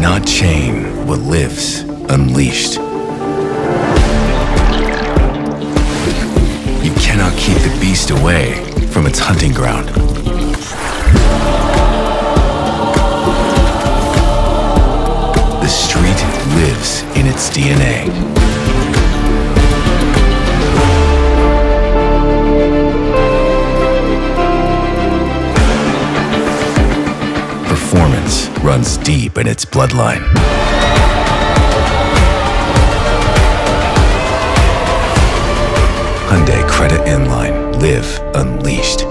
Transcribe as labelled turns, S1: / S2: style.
S1: cannot chain what lives unleashed. You cannot keep the beast away from its hunting ground. The street lives in its DNA. runs deep in its bloodline. Hyundai Creta N Line. Live Unleashed.